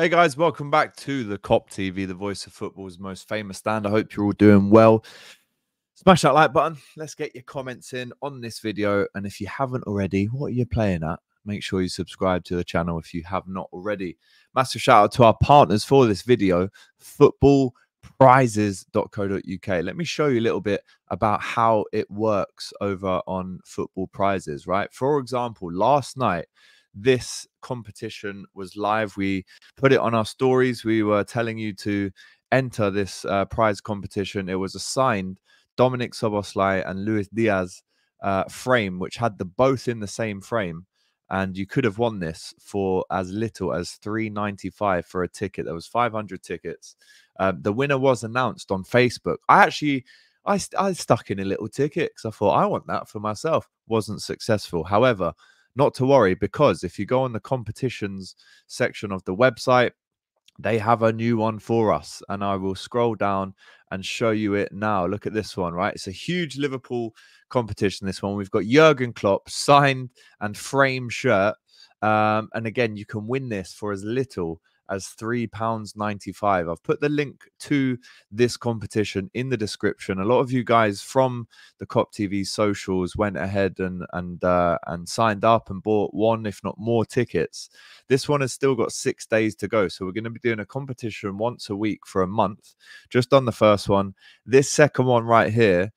Hey guys, welcome back to the Kop TV, the voice of football's most famous stand. I hope you're all doing well. Smash that like button. Let's get your comments in on this video. And if you haven't already, what are you playing at? Make sure you subscribe to the channel if you have not already. Massive shout out to our partners for this video, footballprizes.co.uk. Let me show you a little bit about how it works over on Football Prizes, right? For example, last night, this competition was live. We put it on our stories. We were telling you to enter this uh, prize competition. It was assigned Dominic Szoboszlai and Luis Diaz uh, frame, which had the both in the same frame. And you could have won this for as little as 395 for a ticket. There was 500 tickets. Um, the winner was announced on Facebook. I actually I, I stuck in a little ticket because I thought I want that for myself. Wasn't successful. However, not to worry because if you go on the competitions section of the website, they have a new one for us. And I will scroll down and show you it now. Look at this one, right? It's a huge Liverpool competition. This one, we've got Jurgen Klopp signed and frame shirt. Um, and again, you can win this for as little as £3.95. I've put the link to this competition in the description. A lot of you guys from the Kop TV socials went ahead and and uh, and signed up and bought one, if not more, tickets. This one has still got six days to go. So we're going to be doing a competition once a week for a month. Just on the first one. This second one right here.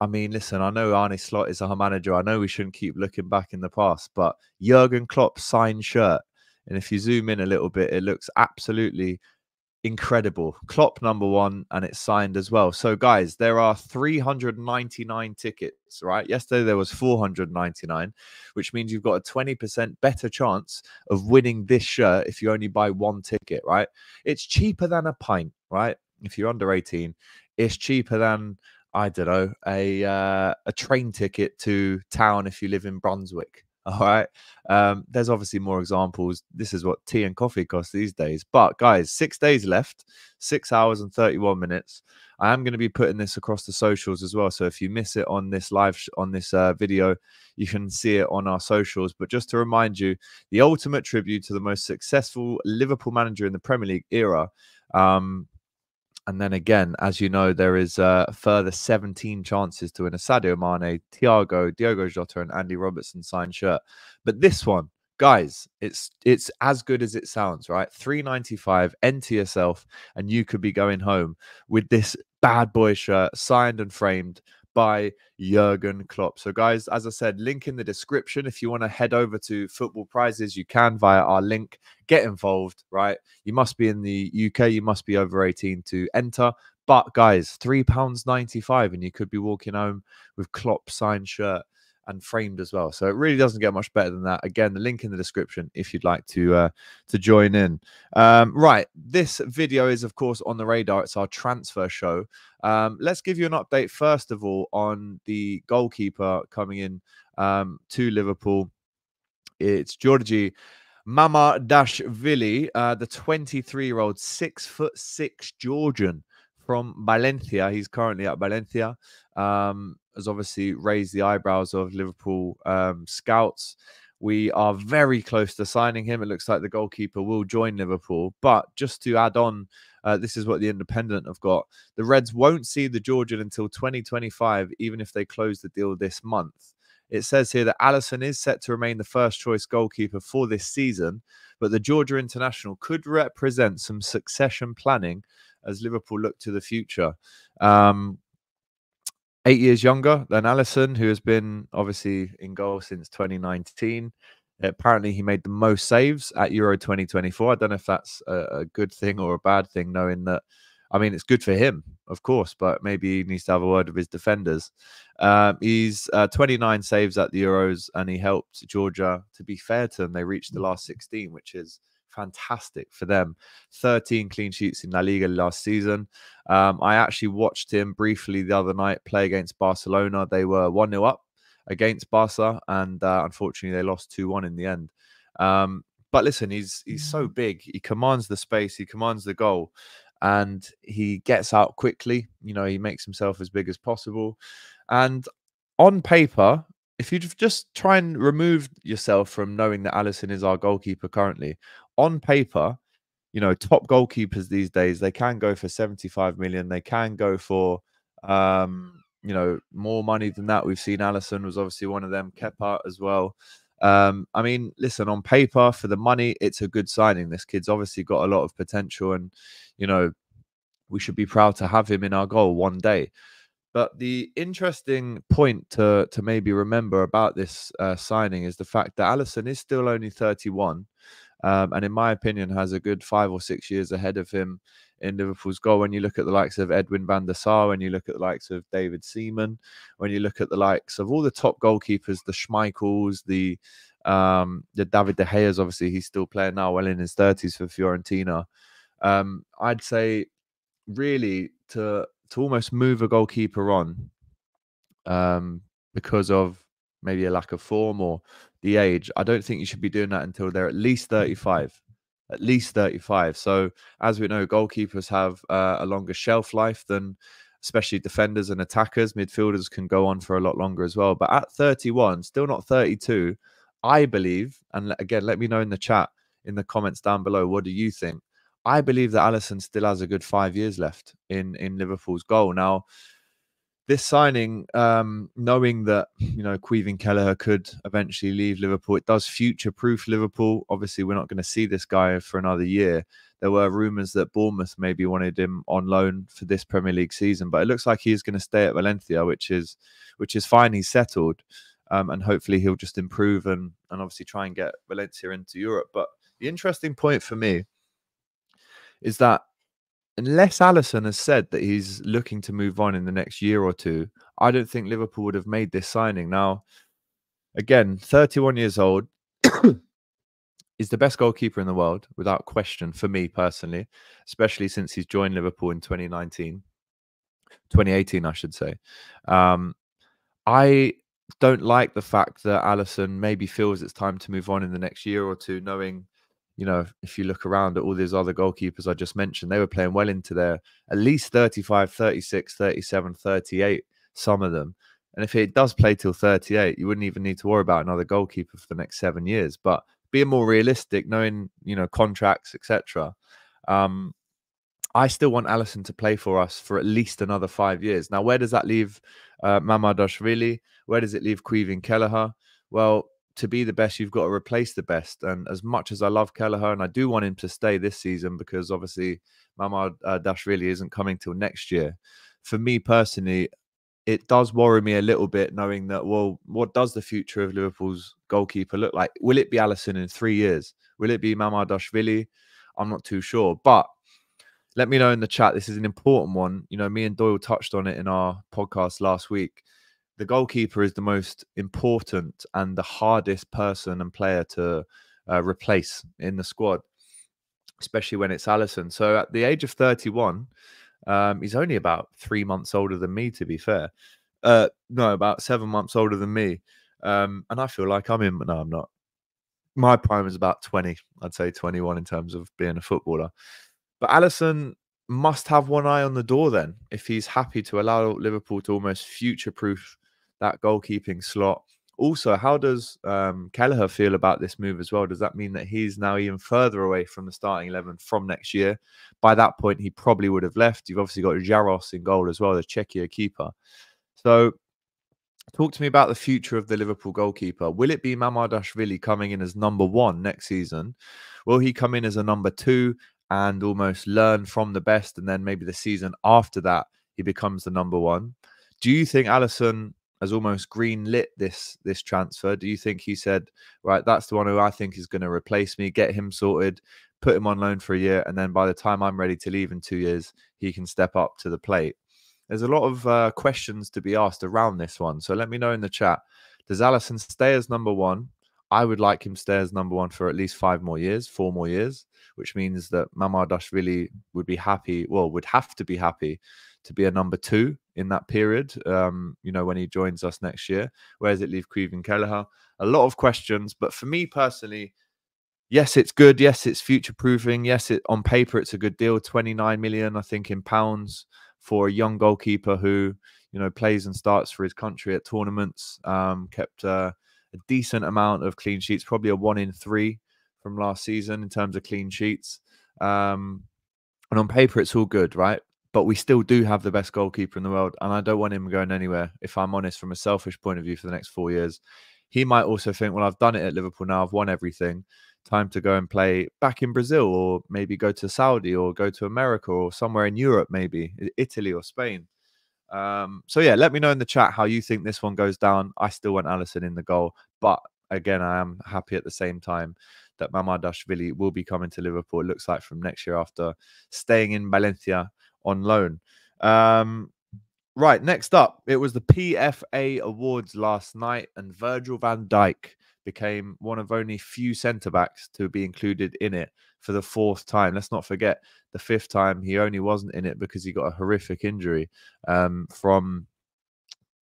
I mean, listen, I know Arne Slot is our manager. I know we shouldn't keep looking back in the past, but Jurgen Klopp signed shirt and if you zoom in a little bit, it looks absolutely incredible. Klopp number one, and it's signed as well. So, guys, there are 399 tickets, right? Yesterday there was 499, which means you've got a 20% better chance of winning this shirt if you only buy one ticket, right? It's cheaper than a pint, right? If you're under 18, it's cheaper than I don't know a uh, a train ticket to town if you live in Brunswick. All right. Um, there's obviously more examples. This is what tea and coffee cost these days. But guys, six days left, six hours and 31 minutes. I am going to be putting this across the socials as well. So if you miss it on this live on this uh, video, you can see it on our socials. But just to remind you, the ultimate tribute to the most successful Liverpool manager in the Premier League era. Um, and then again, as you know, there is uh, further 17 chances to win a Sadio Mane, Thiago, Diogo Jota, and Andy Robertson signed shirt. But this one, guys, it's it's as good as it sounds, right? 395, enter yourself, and you could be going home with this bad boy shirt signed and framed by Jurgen Klopp. So, guys, as I said, link in the description. If you want to head over to Football Prizes, you can via our link. Get involved, right? You must be in the UK, you must be over 18 to enter. But, guys, £3.95 and you could be walking home with Klopp signed shirt and framed as well. So it really doesn't get much better than that. Again, the link in the description if you'd like to uh, to join in. Um, right, this video is of course on the radar. It's our transfer show. Um, let's give you an update first of all on the goalkeeper coming in um, to Liverpool. It's Georgie. Georgi Mamardashvili, uh, the 23 year old six foot six Georgian from Valencia. He's currently at Valencia. Um, has obviously raised the eyebrows of Liverpool um, scouts. We are very close to signing him. It looks like the goalkeeper will join Liverpool. But just to add on, uh, this is what the Independent have got. The Reds won't see the Georgian until 2025, even if they close the deal this month. It says here that Alisson is set to remain the first choice goalkeeper for this season, but the Georgia international could represent some succession planning as Liverpool look to the future. Um, eight years younger than Alisson, who has been obviously in goal since 2019. Apparently, he made the most saves at Euro 2024. I don't know if that's a, a, good thing or a bad thing, knowing that. I mean, it's good for him, of course, but maybe he needs to have a word with his defenders. Um, he's uh, 29 saves at the Euros, and he helped Georgia. To be fair to them, they reached the last 16, which is fantastic for them. 13 clean sheets in La Liga last season. Um, I actually watched him briefly the other night play against Barcelona. They were 1 0 up against Barca, and uh, unfortunately, they lost 2 1 in the end. Um, but listen, he's he's so mm. big. He commands the space. He commands the goal, and he gets out quickly. You know, he makes himself as big as possible. And on paper, if you just try and remove yourself from knowing that Alisson is our goalkeeper currently, on paper, you know, top goalkeepers these days, they can go for 75 million. They can go for, um, you know, more money than that. We've seen Alisson was obviously one of them, Kepa as well. Um, I mean, listen, on paper, for the money, it's a good signing. This kid's obviously got a lot of potential, and, you know, we should be proud to have him in our goal one day. But the interesting point to to maybe remember about this uh, signing is the fact that Alisson is still only 31, um, and in my opinion has a good five or six years ahead of him in Liverpool's goal. When you look at the likes of Edwin van der Sar, when you look at the likes of David Seaman, when you look at the likes of all the top goalkeepers, the Schmeichels, the um, the David De Gea's, obviously he's still playing now, well in his 30s for Fiorentina. Um, I'd say really to to almost move a goalkeeper on um, because of maybe a lack of form or the age. I don't think you should be doing that until they're at least 35. At least 35. So, as we know, goalkeepers have uh, a longer shelf life than especially defenders and attackers. Midfielders can go on for a lot longer as well. But at 31, still not 32, I believe, and again, let me know in the chat, in the comments down below, what do you think? I believe that Alisson still has a good five years left in in Liverpool's goal. Now, this signing, um, knowing that you know Caoimhín Kelleher could eventually leave Liverpool, it does future-proof Liverpool. Obviously, we're not going to see this guy for another year. There were rumours that Bournemouth maybe wanted him on loan for this Premier League season, but it looks like he's going to stay at Valencia, which is which is fine. He's settled, um, and hopefully he'll just improve and and obviously try and get Valencia into Europe. But the interesting point for me is that unless Alisson has said that he's looking to move on in the next year or two, I don't think Liverpool would have made this signing. Now, again, 31 years old, is the best goalkeeper in the world without question for me personally, especially since he's joined Liverpool in 2019, 2018, I should say. Um, I don't like the fact that Alisson maybe feels it's time to move on in the next year or two, knowing you know, if you look around at all these other goalkeepers I just mentioned, they were playing well into their at least 35, 36, 37, 38, some of them. And if it does play till 38, you wouldn't even need to worry about another goalkeeper for the next seven years. But being more realistic, knowing, you know, contracts, etc. Um, I still want Alisson to play for us for at least another five years. Now, where does that leave uh, Mamardashvili? Where does it leave Caoimhín Kelleher? Well, to be the best, you've got to replace the best. And as much as I love Kelleher and I do want him to stay this season because obviously Mamad uh, Dash really isn't coming till next year. For me personally, it does worry me a little bit knowing that, well, what does the future of Liverpool's goalkeeper look like? Will it be Alisson in three years? Will it be Mamardashvili? I'm not too sure. But let me know in the chat. This is an important one. You know, me and Doyle touched on it in our podcast last week the goalkeeper is the most important and the hardest person and player to uh, replace in the squad, especially when it's Alisson. So at the age of 31, um, he's only about three months older than me, to be fair. Uh, no, about seven months older than me. Um, and I feel like I'm in, but no, I'm not. My prime is about 20, I'd say 21 in terms of being a footballer. But Alisson must have one eye on the door then if he's happy to allow Liverpool to almost future proof that goalkeeping slot. Also, how does um, Kelleher feel about this move as well? Does that mean that he's now even further away from the starting 11 from next year? By that point, he probably would have left. You've obviously got Jaros in goal as well, the Czechia keeper. So, talk to me about the future of the Liverpool goalkeeper. Will it be Mamardashvili coming in as number one next season? Will he come in as a number two and almost learn from the best? And then maybe the season after that, he becomes the number one. Do you think Alisson has almost green lit this this transfer? Do you think he said, right, that's the one who I think is going to replace me, get him sorted, put him on loan for a year, and then by the time I'm ready to leave in two years, he can step up to the plate? There's a lot of uh, questions to be asked around this one. So let me know in the chat. Does Alisson stay as number one? I would like him stay as number one for at least five more years, four more years, which means that Mamardashvili would be happy, well, would have to be happy to be a number two in that period, um, you know, when he joins us next year. Where does it leave Caoimhín Kelleher? A lot of questions, but for me personally, yes, it's good. Yes, it's future proofing. Yes, it on paper it's a good deal. 29 million, I think, in pounds for a young goalkeeper who, you know, plays and starts for his country at tournaments. Um, kept uh, a decent amount of clean sheets, probably a one in three from last season in terms of clean sheets. Um, and on paper, it's all good, right? But we still do have the best goalkeeper in the world, and I don't want him going anywhere. If I'm honest, from a selfish point of view, for the next four years, he might also think, well, I've done it at Liverpool now. I've won everything. Time to go and play back in Brazil, or maybe go to Saudi, or go to America, or somewhere in Europe, maybe Italy or Spain. Um, so yeah, let me know in the chat how you think this one goes down. I still want Alisson in the goal, but again, I am happy at the same time that Mamardashvili will be coming to Liverpool. It looks like from next year after staying in Valencia on loan. Um, right, next up, it was the PFA Awards last night, and Virgil van Dijk became one of only few centre backs to be included in it for the fourth time. Let's not forget the fifth time he only wasn't in it because he got a horrific injury um, from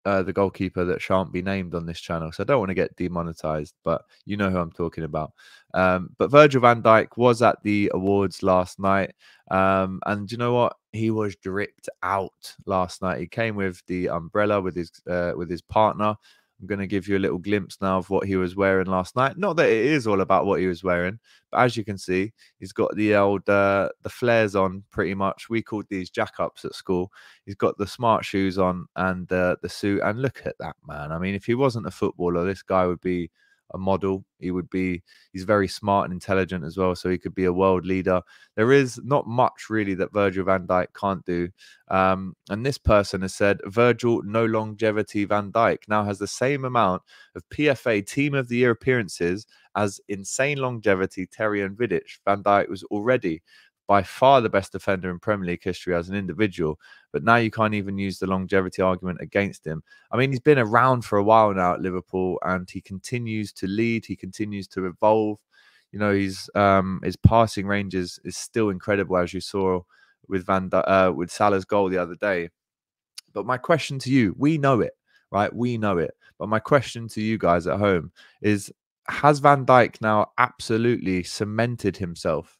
uh, the goalkeeper that shan't be named on this channel. So I don't want to get demonetized, but you know who I'm talking about. Um, but Virgil van Dijk was at the awards last night. Um, and you know what? He was dripped out last night. He came with the umbrella with his uh, with his partner. I'm going to give you a little glimpse now of what he was wearing last night. Not that it is all about what he was wearing, but as you can see, he's got the old uh, the flares on pretty much. We called these jack ups at school. He's got the smart shoes on and uh, the suit. And look at that man. I mean, if he wasn't a footballer, this guy would be a model. He would be, he's very smart and intelligent as well. So he could be a world leader. There is not much really that Virgil van Dijk can't do. Um, and this person has said Virgil no longevity Van Dijk now has the same amount of PFA Team of the Year appearances as insane longevity Terry and Vidic. Van Dijk was already by far the best defender in Premier League history as an individual. But now you can't even use the longevity argument against him. I mean, he's been around for a while now at Liverpool, and he continues to lead. He continues to evolve. You know, he's um, his passing range is, is still incredible, as you saw with Van uh, with Salah's goal the other day. But my question to you, we know it, right? We know it. But my question to you guys at home is: Has Van Dijk now absolutely cemented himself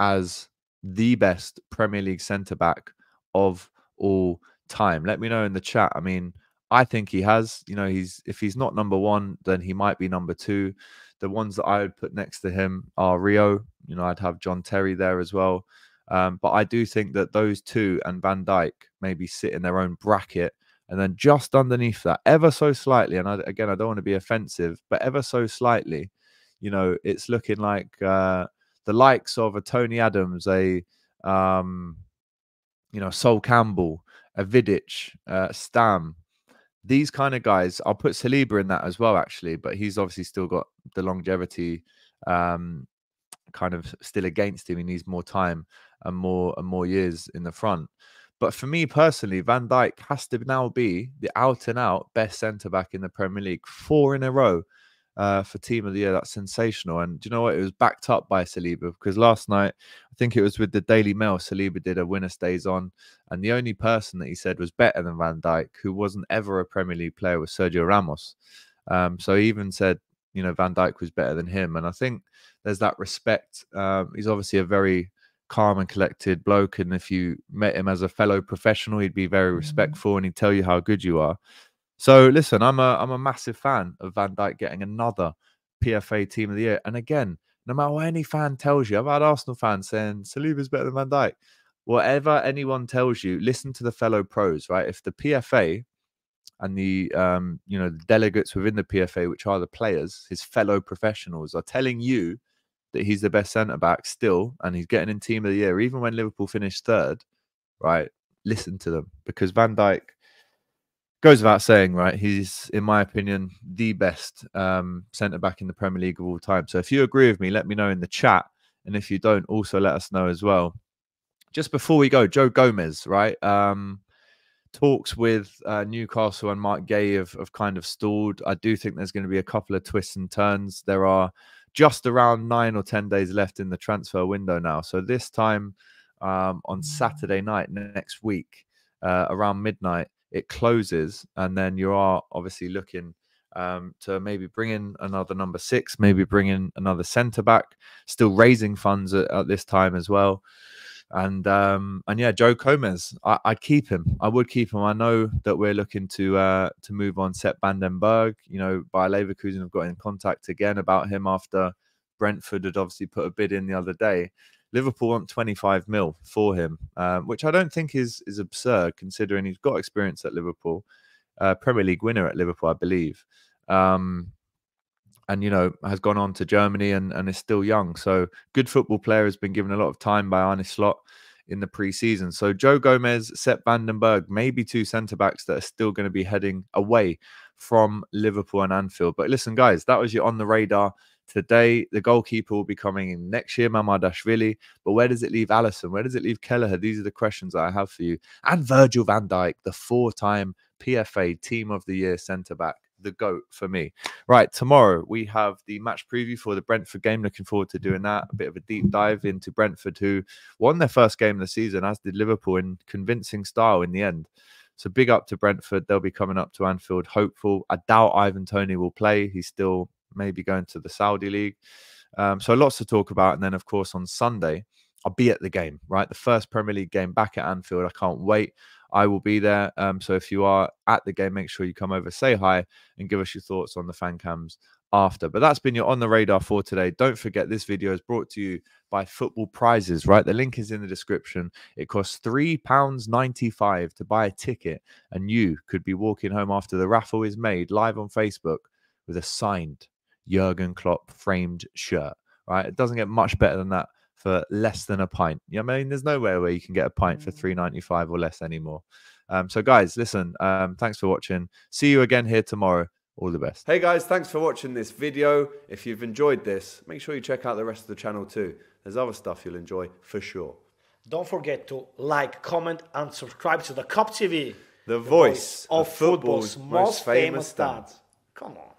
as the best Premier League centre back of all time? Let me know in the chat. I mean, I think he has. You know, he's if he's not number one, then he might be number two. The ones that I would put next to him are Rio. You know, I'd have John Terry there as well. Um, but I do think that those two and Van Dijk maybe sit in their own bracket. And then just underneath that, ever so slightly, and I, again, I don't want to be offensive, but ever so slightly, you know, it's looking like uh, the likes of a Tony Adams, a um, you know Sol Campbell, a Vidic, uh, Stam, these kind of guys. I'll put Saliba in that as well, actually, but he's obviously still got the longevity um, kind of still against him. He needs more time and more and more years in the front. But for me personally, Van Dijk has to now be the out and out best centre back in the Premier League, four in a row uh, for Team of the Year. That's sensational. And do you know what? It was backed up by Saliba because last night, I think it was with the Daily Mail, Saliba did a winner stays on. And the only person that he said was better than Van Dijk, who wasn't ever a Premier League player, was Sergio Ramos. Um, so he even said, you know, Van Dijk was better than him. And I think there's that respect. Um, he's obviously a very calm and collected bloke. And if you met him as a fellow professional, he'd be very mm-hmm. respectful and he'd tell you how good you are. So listen, I'm a I'm a massive fan of Van Dijk getting another PFA Team of the Year. And again, no matter what any fan tells you, I've had Arsenal fans saying Saliba's better than Van Dijk. Whatever anyone tells you, listen to the fellow pros, right? If the PFA and the um, you know the delegates within the PFA, which are the players, his fellow professionals, are telling you that he's the best centre back still, and he's getting in Team of the Year, even when Liverpool finished third, right? Listen to them because Van Dijk goes without saying, right? He's, in my opinion, the best um, centre back in the Premier League of all time. So if you agree with me, let me know in the chat. And if you don't, also let us know as well. Just before we go, Joe Gomez, right? Um, talks with uh, Newcastle and Marc Guéhi have, have kind of stalled. I do think there's going to be a couple of twists and turns. There are just around nine or 10 days left in the transfer window now. So this time um, on Saturday night next week, uh, around midnight, it closes, and then you are obviously looking um, to maybe bring in another number six, maybe bring in another centre back, still raising funds at, at, this time as well. And um, and yeah, Joe Gomez, I, would keep him. I would keep him. I know that we're looking to uh, to move on Sepp van den Berg. You know, Bayer Leverkusen have got in contact again about him after Brentford had obviously put a bid in the other day. Liverpool want 25 mil for him, um, which I don't think is is absurd considering he's got experience at Liverpool, uh, Premier League winner at Liverpool, I believe. Um, and you know has gone on to Germany and, and is still young. So good football player has been given a lot of time by Arne Slot in the preseason. So Joe Gomez, Sepp van den Berg, maybe two centre backs that are still going to be heading away from Liverpool and Anfield. But listen, guys, that was your on the radar today. The goalkeeper will be coming in next year, Mamardashvili. But where does it leave Alisson? Where does it leave Kelleher? These are the questions that I have for you. And Virgil van Dijk, the four-time PFA Team of the Year centre back the GOAT for me. Right, tomorrow we have the match preview for the Brentford game. Looking forward to doing that. A bit of a deep dive into Brentford, who won their first game of the season, as did Liverpool, in convincing style in the end. So big up to Brentford. They'll be coming up to Anfield, hopeful. I doubt Ivan Toney will play. He's still maybe going to the Saudi League. Um, so lots to talk about. And then, of course, on Sunday, I'll be at the game, right? The first Premier League game back at Anfield. I can't wait. I will be there. Um, so if you are at the game, make sure you come over, say hi, and give us your thoughts on the fan cams after. But that's been your on the radar for today. Don't forget this video is brought to you by Football Prizes, right? The link is in the description. It costs £3.95 to buy a ticket, and you could be walking home after the raffle is made live on Facebook with a signed Jurgen Klopp framed shirt, right? It doesn't get much better than that for less than a pint. You know I mean, there's nowhere where you can get a pint for mm. three ninety five or less anymore. Um, so, guys, listen. Um, thanks for watching. See you again here tomorrow. All the best. Hey guys, thanks for watching this video. If you've enjoyed this, make sure you check out the rest of the channel too. There's other stuff you'll enjoy for sure. Don't forget to like, comment, and subscribe to the Kop TV, the, the voice, voice, of, football's, football's most famous, famous dads. Come on.